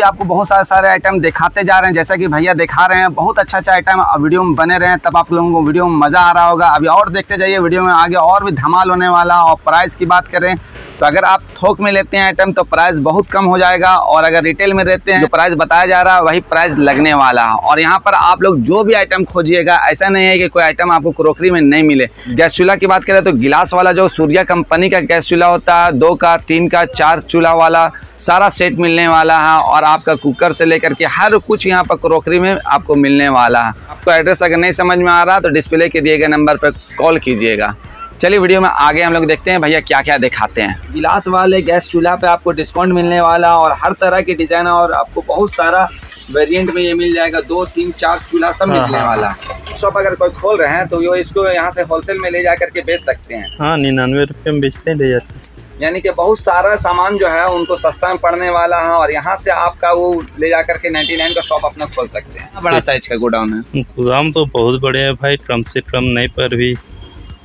भी आपको बहुत सारे सारे आइटम दिखाते जा रहे हैं, जैसा कि भैया दिखा रहे हैं, बहुत अच्छा अच्छा आइटम वीडियो में बने रहे हैं, तब आप लोगों को वीडियो में मज़ा आ रहा होगा। अभी और देखते जाइए वीडियो में आगे और भी धमाल होने वाला और प्राइस की बात करें तो अगर आप थोक में लेते हैं आइटम तो प्राइस बहुत कम हो जाएगा और अगर रिटेल में रहते हैं, जो प्राइस बताया जा रहा है, वही प्राइस लगने वाला है। और यहाँ पर आप लोग जो भी आइटम खोजिएगा, ऐसा नहीं है कि कोई आइटम आपको क्रोकरी में नहीं मिले। गैस चूल्हा की बात करें तो गिलास वाला जो सूर्या कंपनी का गैस चूल्हा होता है, दो का, तीन का, चार चूल्हा वाला, सारा सेट मिलने वाला है और आपका कुकर से लेकर के हर कुछ यहाँ पर क्रोकरी में आपको मिलने वाला है। आपको एड्रेस अगर नहीं समझ में आ रहा तो डिस्प्ले के दिए गए नंबर पर कॉल कीजिएगा। चलिए वीडियो में आगे हम लोग देखते हैं भैया क्या क्या दिखाते हैं। गिलास वाले गैस चूल्हा पे आपको डिस्काउंट मिलने वाला और हर तरह के डिज़ाइन और आपको बहुत सारा वेरिएंट में ये मिल जाएगा। दो तीन चार चूल्हा सब हाँ, मिलने हाँ। वाला। शॉप अगर कोई खोल रहे हैं तो यो इसको यहाँ से होलसेल में ले जा करके बेच सकते हैं। हाँ निन्यानवे रुपये में बेचते हैं ले जाते हैं यानी कि बहुत सारा सामान जो है उनको सस्ता में पड़ने वाला है और यहाँ से आपका वो ले जा करके 99 का शॉप अपना खोल सकते हैं। बड़ा साइज़ का गोडाउन है? गोदाम तो बहुत बड़े हैं भाई कम से कम नहीं पर भी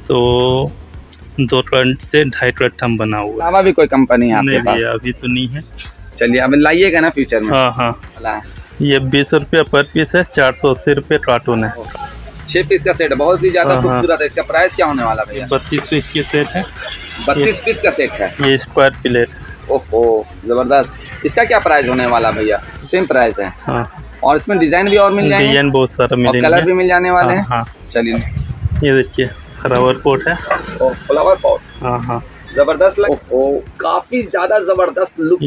तो दो ट्रक से ढाई ट्रक हम बना हुआ अलावा भी कोई कंपनी है है आपके पास? अभी तो नहीं है। चलिए अब लाइएगा ना फ्यूचर में। हाँ हाँ। ये बीस रुपये पर पीस है चार सौ अस्सी रुपये कार्टून है। छह पीस का सेट है बहुत ही ज़्यादा हाँ, हाँ। खूबसूरत है। इसका प्राइस क्या होने वाला भैया? बत्तीस पीस की सेट है। बत्तीस पीस का सेट है। ये स्क्वायर प्लेट ओहो ज़बरदस्त। इसका क्या प्राइस होने वाला भैया? सेम प्राइस है। हाँ। और इसमें डिज़ाइन भी और मिल जाएँगे? डिज़ाइन बहुत सारा और कलर भी मिल जाने वाले हाँ हैं? हाँ। चलिए। ये देखिए फ्लावर पोट है। और फ्लावर पॉट हाँ हाँ। ज़बरदस्त लग ओहो काफ़ी ज़्यादा ज़बरदस्त लुक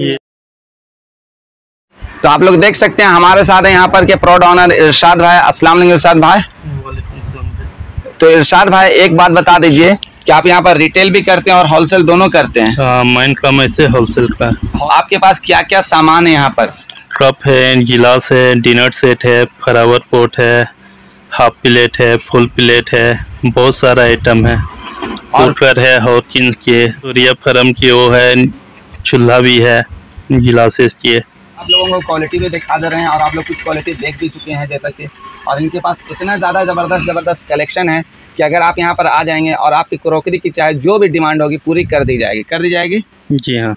तो आप लोग देख सकते हैं हमारे साथ है यहाँ पर के प्रोड ऑनर इरशाद भाई। अस्सलाम वालेकुम इरशाद भाई। तो इरशाद भाई एक बात बता दीजिए कि आप यहाँ पर रिटेल भी करते हैं और होलसेल दोनों करते हैं? हाँ माइंड कम ऐसे होलसेल का। आपके पास क्या क्या सामान है यहाँ पर? कप है गिलास है डिनर सेट है फ्लावर पोट है हाफ़ प्लेट है फुल प्लेट है बहुत सारा आइटम है। और- कुकर है हॉकिंस के सूर्या फरम की वो है चूल्हा भी है गिलासेस की। आप लोगों को क्वालिटी भी दिखा दे रहे हैं और आप लोग कुछ क्वालिटी देख भी चुके हैं जैसा कि और इनके पास इतना ज़्यादा ज़बरदस्त ज़बरदस्त कलेक्शन है कि अगर आप यहाँ पर आ जाएँगे और आपकी क्रोकरी की चाहे जो भी डिमांड होगी पूरी कर दी जाएगी। कर दी जाएगी? जी हाँ।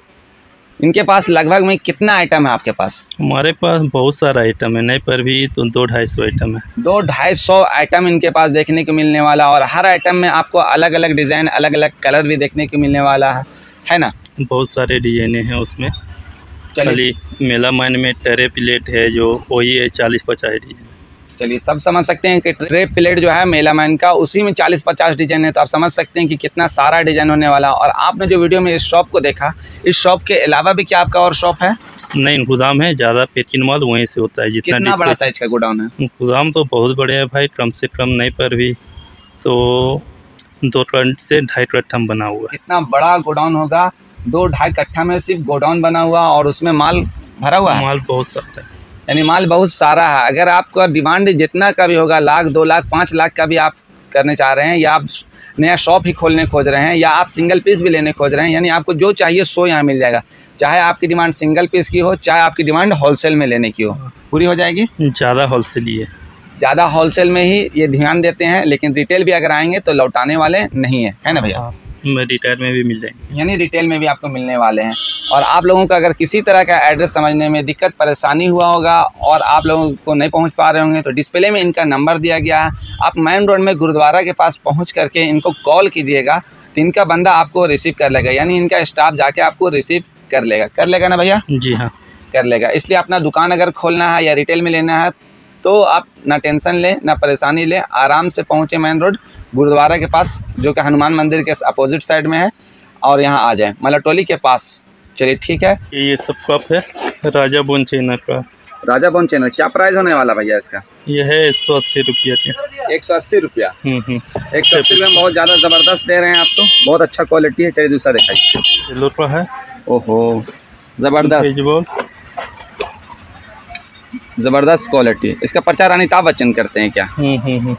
इनके पास लगभग में कितना आइटम है आपके पास? हमारे पास बहुत सारा आइटम है नहीं पर भी तो दो ढाई सौ आइटम है। दो ढाई सौ आइटम इनके पास देखने को मिलने वाला और हर आइटम में आपको अलग अलग डिज़ाइन अलग अलग कलर भी देखने को मिलने वाला है है ना? बहुत सारे डिजाइने हैं उसमें। खाली मेला माइन में टेरे प्लेट है जो वही है चालीस पचास डिज़ाइन। चलिए सब समझ सकते हैं कि ट्रे प्लेट जो है मेला मैन का उसी में 40-50 डिज़ाइन है तो आप समझ सकते हैं कि कितना सारा डिज़ाइन होने वाला और आपने जो वीडियो में इस शॉप को देखा इस शॉप के अलावा भी क्या आपका और शॉप है? नहीं गोदाम है ज़्यादा पेकिंग माल वहीं से होता है जितना कितना बड़ा साइज़ का गोडाउन है? गोदाम तो बहुत बड़े है भाई कम से कम नहीं पर भी। तो दो ट्रंट से ढाई ट्रक हम बना हुआ है। कितना बड़ा गोडाउन होगा दो ढाई कट्ठा में सिर्फ़ गोडाउन बना हुआ और उसमें माल भरा हुआ है। माल बहुत सारा है। यानी माल बहुत सारा है। अगर आपका डिमांड जितना का भी होगा लाख दो लाख पाँच लाख का भी आप करने चाह रहे हैं या आप नया शॉप ही खोलने खोज रहे हैं या आप सिंगल पीस भी लेने खोज रहे हैं यानी आपको जो चाहिए सो यहाँ मिल जाएगा। चाहे आपकी डिमांड सिंगल पीस की हो चाहे आपकी डिमांड होलसेल में लेने की हो। पूरी हो जाएगी? ज़्यादा होलसेल ही है। ज़्यादा होलसेल में ही ये ध्यान देते हैं लेकिन रिटेल भी अगर आएँगे तो लौटाने वाले नहीं है। है ना भैया? मैं रिटायर में भी मिल जाएँगे। यानी रिटेल में भी आपको मिलने वाले हैं। और आप लोगों को अगर किसी तरह का एड्रेस समझने में दिक्कत परेशानी हुआ होगा और आप लोगों को नहीं पहुँच पा रहे होंगे तो डिस्प्ले में इनका नंबर दिया गया है। आप मेन रोड में गुरुद्वारा के पास पहुँच करके इनको कॉल कीजिएगा तो इनका बंदा आपको रिसीव कर लेगा। यानी इनका स्टाफ जाके आपको रिसीव कर लेगा। कर लेगा ना भैया? जी हाँ। कर लेगा। इसलिए अपना दुकान अगर खोलना है या रिटेल में लेना है तो आप ना टेंशन लें ना परेशानी लें आराम से पहुँचे मेन रोड गुरुद्वारा के पास जो कि हनुमान मंदिर के अपोजिट साइड में है और यहाँ आ जाएँ। मलाटोली के पास। चलिए ठीक है। ये सब कप है? राजा बोन चैनर का। राजा बोन चैनल क्या प्राइस होने वाला भैया इसका? ये है एक सौ अस्सी रुपया के। एक सौ अस्सी रुपया? हम्म हम्म। एक सौ अस्सी में बहुत ज़्यादा ज़बरदस्त दे रहे हैं आप तो। बहुत अच्छा क्वालिटी है चलिए दूसरा दिखाइए। है। ओहो ज़बरदस्त। ज़बरदस्त क्वालिटी इसका प्रचार अमिताभ बच्चन करते हैं क्या? हम्म हम्म हम्म।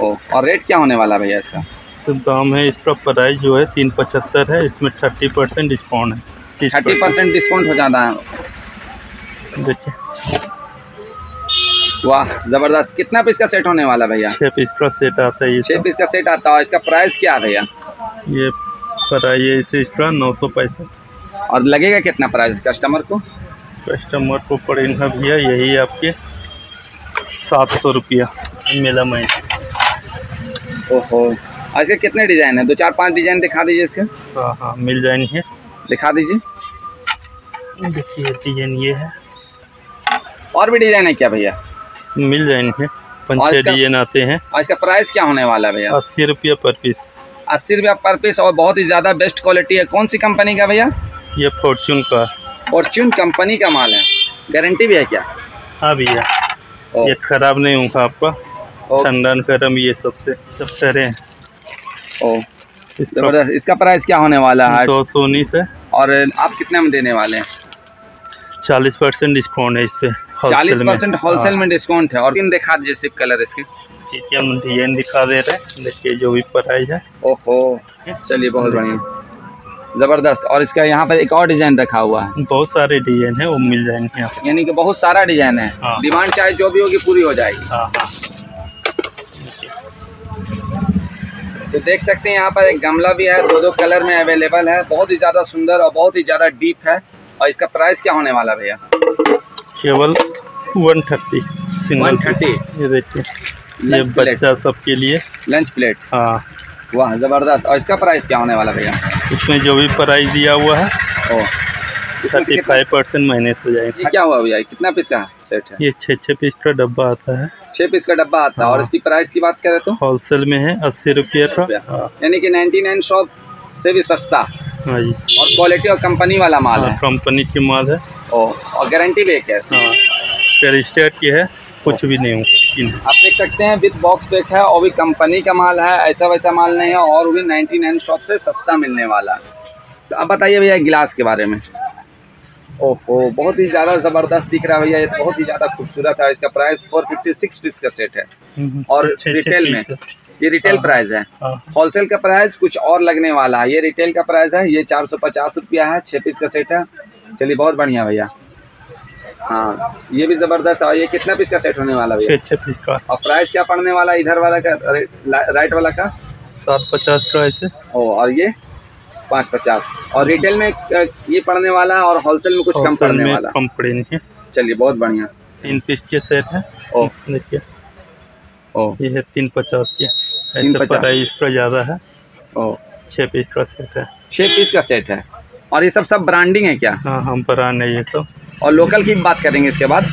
ओ और रेट क्या होने वाला भैया इसका? सब दाम है इसका प्राइस जो है तीन पचहत्तर है इसमें थर्टी परसेंट डिस्काउंट है। थर्टी परसेंट डिस्काउंट हो जाता है। देखिए। वाह ज़बरदस्त। कितना पीस का सेट होने वाला भैया? छः पीस का सेट आता है ये छह पीस का सेट आता है इसका प्राइस क्या है भैया? ये प्राइस इसे इसका नौ सौ पैंसठ। और लगेगा कितना प्राइस कस्टमर को? कस्टमर को पड़ेगा भैया यही आपके सात सौ रुपया मेला में। ओहो और इसके कितने डिज़ाइन है? दो चार पाँच डिज़ाइन दिखा दीजिए इसके। हाँ हाँ मिल जाएँगे। दिखा दीजिए। देखिए डिज़ाइन ये है। और भी डिज़ाइन है क्या भैया? मिल जाएँगे। डिज़ाइन आते हैं। और इसका प्राइस क्या होने वाला है भैया? अस्सी रुपया पर पीस। अस्सी रुपया पर पीस और बहुत ही ज़्यादा बेस्ट क्वालिटी है। कौन सी कंपनी का भैया? ये फॉर्चून का। फॉर्च्यून कंपनी का माल है। गारंटी भी है क्या? हाँ भैया। ये खराब नहीं होगा आपका ठंडा गरम ये सबसे सब हैं। ओ इसका ज़बरदस्त। इसका प्राइस क्या होने वाला है? दो सौ उन्नीस है। और आप कितने में देने वाले हैं? चालीस परसेंट डिस्काउंट है इस पे। चालीस परसेंट होलसेल हाँ। में डिस्काउंट है। और तीन दिखा दीजिए सिर्फ़ कलर इसके। ठीक है हम डिज़ाइन दिखा दे रहे हैं। देखिए जो भी प्राइस है। ओहो चलिए बहुत बढ़िया। ज़बरदस्त। और इसका यहाँ पर एक और डिज़ाइन रखा हुआ है। बहुत सारे डिज़ाइन है वो मिल जाएँगे यानी कि बहुत सारा डिज़ाइन है। हाँ। डिमांड चाहे जो भी होगी पूरी हो जाएगी। हाँ हाँ। तो देख सकते हैं यहाँ पर एक गमला भी है दो दो कलर में अवेलेबल है। बहुत ही ज़्यादा सुंदर और बहुत ही ज़्यादा डीप है। और इसका प्राइस क्या होने वाला भैया? केवल वन थर्टी सिंगल 130 ये देखिए ये बच्चा सबके लिए। Lunch plate. हाँ। वाह ज़बरदस्त। और इसका प्राइस क्या होने वाला भैया? इसमें जो भी प्राइस दिया हुआ है थर्टी फाइव परसेंट माइनस हो ये जाएगा क्या हुआ भैया? कितना पीस का सेट है? ये छः छः पीस का डब्बा आता है। छः पीस का डब्बा आता है। और हाँ। इसकी प्राइस की बात करें तो? होलसेल में है अस्सी रुपये का। हाँ। यानी कि 99 शॉप से भी सस्ता। हाँ जी। और क्वालिटी और कंपनी वाला माल हाँ, है। कंपनी की माल है। और गारंटी भी एक है। हाँ। स्टेट की है। कुछ भी नहीं होगा आप देख सकते हैं विद बॉक्स पैक है और भी कंपनी का माल है ऐसा वैसा माल नहीं है और भी 99 शॉप से सस्ता मिलने वाला। है तो अब बताइए भैया गिलास के बारे में। ओहो बहुत ही ज़्यादा ज़बरदस्त दिख रहा है भैया ये बहुत ही ज़्यादा खूबसूरत है इसका प्राइस 456 पीस का सेट है। हम्म, और छः- छः रिटेल में ये रिटेल हाँ। प्राइस है। हाँ। होलसेल का प्राइस कुछ और लगने वाला है। ये रिटेल का प्राइस है ये चार सौ पचास रुपया है छः पीस का सेट है। चलिए बहुत बढ़िया भैया। हाँ ये भी ज़बरदस्त है और ये कितना पीस का सेट होने वाला भैया? छः छः पीस का। और प्राइस क्या पड़ने वाला है इधर वाला का राइट वाला का? सात पचास का ऐसे। ओ और ये? पाँच पचास। और रिटेल में ये पड़ने वाला है और होलसेल में कुछ कम पड़ने वाला कम पड़ेंगे चलिए बहुत बढ़िया। तीन पीस के सेट है। ओ। देखिए। ओ। ये है तीन पचास के। तीन पचास। प्राइस इसका ज़्यादा है। ओ। छः पीस का सेट है। छः पीस का सेट है। और ये सब सब ब्रांडिंग है क्या? हाँ हम ब्रांड है ये सब। और लोकल की बात करेंगे इसके बाद।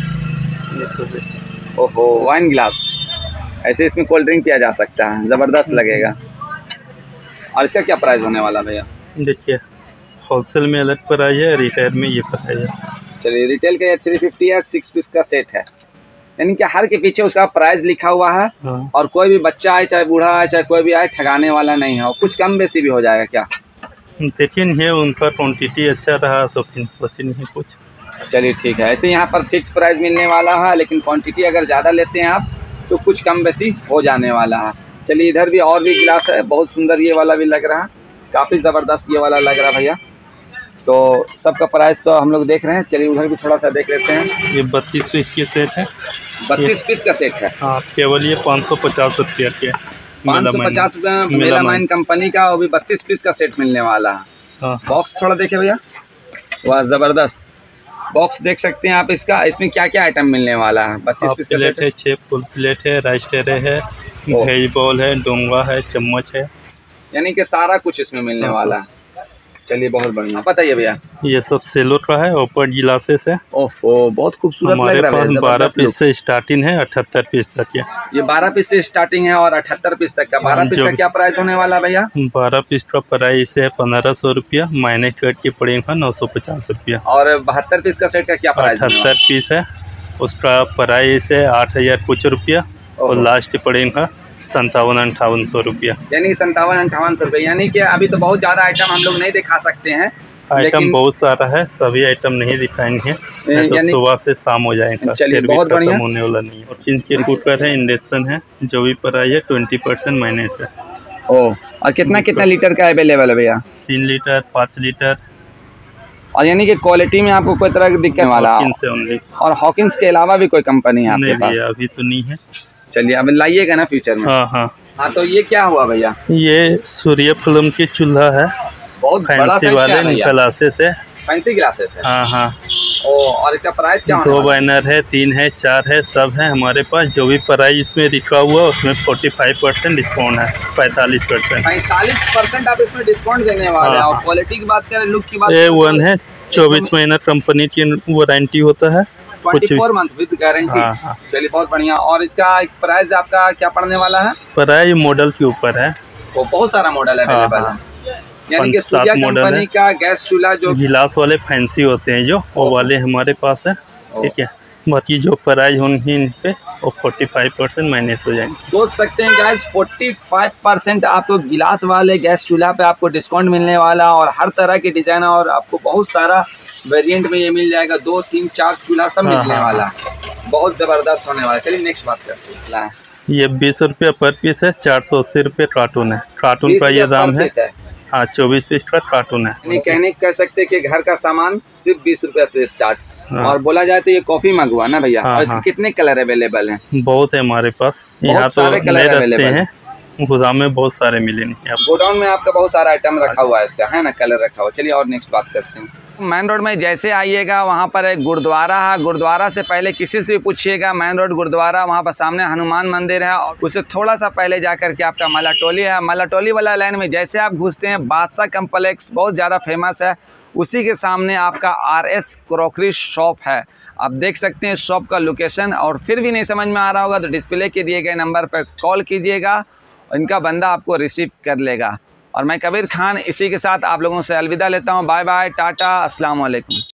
ओहो वाइन ग्लास ऐसे इसमें कोल्ड ड्रिंक पिया जा सकता है ज़बरदस्त लगेगा। और इसका क्या प्राइस होने वाला भैया? देखिए होलसेल में अलग प्राइस है रिटेल में ये प्राइस है। चलिए रिटेल का ये थ्री फिफ्टी है सिक्स पीस का सेट है। यानी कि हर के पीछे उसका प्राइस लिखा हुआ है। हाँ। और कोई भी बच्चा आए चाहे बूढ़ा आए चाहे कोई भी आए ठगाने वाला नहीं है। कुछ कम बेसी भी हो जाएगा क्या? देखिए उनका क्वान्टिटी अच्छा रहा तो फिर सोचे नहीं कुछ। चलिए ठीक है। ऐसे यहाँ पर फिक्स प्राइस मिलने वाला है लेकिन क्वांटिटी अगर ज़्यादा लेते हैं आप तो कुछ कम बेसी हो जाने वाला है। चलिए इधर भी और भी गिलास है बहुत सुंदर ये वाला भी लग रहा है। काफ़ी ज़बरदस्त ये वाला लग रहा है भैया। तो सबका प्राइस तो हम लोग देख रहे हैं। चलिए उधर भी थोड़ा सा देख लेते हैं। ये बत्तीस पीस के सेट है। बत्तीस पीस का सेट है। हाँ केवल ये पाँच सौ पचास रुपया के पाँच सौ पचास रुपये में मेलामाइन। मेलामाइन कंपनी का और भी बत्तीस पीस का सेट मिलने वाला है। हाँ। बॉक्स थोड़ा देखे भैया। वाह ज़बरदस्त। बॉक्स देख सकते हैं आप इसका। इसमें क्या क्या आइटम मिलने वाला है? बत्तीस पीस का प्लेट सेट है छः फुल प्लेट है राइस ट्रे है। वेज बॉल है डोंगा है चम्मच है। यानी कि सारा कुछ इसमें मिलने हाँ। वाला है। चलिए बहुत बढ़िया। बताइए भैया। ये सब सेलो का है ओपर गिलासेस है। ओफो बहुत खूबसूरत लग हमारे रहा है पास बारह पीस से स्टार्टिंग है अठहत्तर पीस तक के। ये बारह पीस से स्टार्टिंग है और अठहत्तर पीस तक का। बारह हाँ, पीस का क्या प्राइस होने वाला है भैया? बारह पीस का प्राइस है पंद्रह सौ रुपया माइनस कट के पड़ेगा नौ सौ पचास रुपया। और बहत्तर पीस का सेट का क्या प्राइस अठहत्तर पीस है उसका प्राइस है आठ हज़ार कुछ रुपया और लास्ट पड़ेगा संतावन अंठावन सौ रुपया। है? यानी संतावन अंठावन सौ रुपया। यानी कि अभी तो बहुत ज़्यादा आइटम हम लोग नहीं दिखा सकते हैं आइटम बहुत सारा है सभी आइटम नहीं दिखाएँगे। तो सुबह से शाम हो जाएगा चलिए, बहुत बढ़िया। होने वाला नहीं है। और कुकर है। इंडक्शन है जो भी प्राइस है ट्वेंटी परसेंट माइनस है। ओ और कितना कितना लीटर का अवेलेबल है भैया? तीन लीटर पाँच लीटर और यानी कि क्वालिटी में आपको कोई तरह की दिक्कत वाला और हॉकिंस के अलावा भी कोई कंपनी है आपके पास? अभी तो नहीं है। चलिए अब लाइएगा ना फ्यूचर में? हाँ हाँ। हाँ तो ये क्या हुआ भैया? ये सूर्य फ़िल्म की चूल्हा है। बहुत फैंसी वाले ग्लासेस है फैंसी ग्लासेस है। हाँ हाँ। ओ और इसका प्राइस क्या दो बैनर है? तीन है चार है सब है हमारे पास। जो भी प्राइस इसमें लिखा हुआ उसमें फोर्टी फाइव परसेंट डिस्काउंट है पैंतालीस परसेंट पैंतालीस परसेंट आप इसमें डिस्काउंट देने वाले हैं। हाँ, और हाँ। क्वालिटी की बात करें लुक की बात ए वन है चौबीस महीना कंपनी की वारंटी होता है। Twenty four month with guarantee. चलिए बहुत बढ़िया। और इसका प्राइस आपका क्या पड़ने वाला है? प्राइस मॉडल के ऊपर है। वो बहुत सारा मॉडल हाँ, अवेलेबल हाँ। है। यानी कि सूर्या मॉडल कंपनी का गैस चूल्हा जो गिलास वाले फैंसी होते हैं जो वो वाले हमारे पास है। ठीक है। बाकी जो प्राइस होंगे इन पे वो फोर्टी फाइव परसेंट माइनस हो जाएँगे। सोच सकते हैं गैस 45 परसेंट आपको गिलास वाले गैस चूल्हा पे आपको डिस्काउंट मिलने वाला और हर तरह के डिज़ाइन और आपको बहुत सारा वेरिएंट में ये मिल जाएगा दो तीन चार चूल्हा सब हाँ, मिलने हाँ, वाला बहुत ज़बरदस्त होने वाला चलिए नेक्स्ट बात करते हैं। ये बीस रुपये पर पीस है चार सौ अस्सी रुपये कार्टून है। कार्टून का ये दाम है। हाँ। चौबीस पीस का कार्टून है। कहने कह सकते हैं कि घर का सामान सिर्फ़ बीस रुपए से स्टार्ट हाँ। और बोला जाए तो ये कॉफ़ी मंगवा ना भैया? हाँ, और इसके हाँ। कितने कलर अवेलेबल हैं? बहुत है हमारे पास। यहाँ तो सारे कलर अवेलेबल हैं। गोदाम में बहुत सारे मिलेंगे गोडाउन में आपका बहुत सारा आइटम रखा हुआ है इसका है ना? कलर रखा हुआ। चलिए और नेक्स्ट बात करते हैं। मैन रोड में जैसे आइएगा वहाँ पर एक गुरुद्वारा है। गुरुद्वारा से पहले किसी से भी पूछिएगा। मैन रोड गुरुद्वारा वहाँ पर सामने हनुमान मंदिर है और उससे थोड़ा सा पहले जाकर के आपका मलाटोली है। मलाटोली वाला लाइन में जैसे आप घुसते हैं बादशाह कम्प्लेक्स बहुत ज़्यादा फ़ेमस है। उसी के सामने आपका आर एस क्रॉकरी शॉप है। आप देख सकते हैं शॉप का लोकेशन और फिर भी नहीं समझ में आ रहा होगा तो डिस्प्ले के दिए गए नंबर पर कॉल कीजिएगा, इनका बंदा आपको रिसीव कर लेगा। और मैं कबीर खान, इसी के साथ आप लोगों से अलविदा लेता हूँ। बाय बाय, टाटा अस्सलाम वालेकुम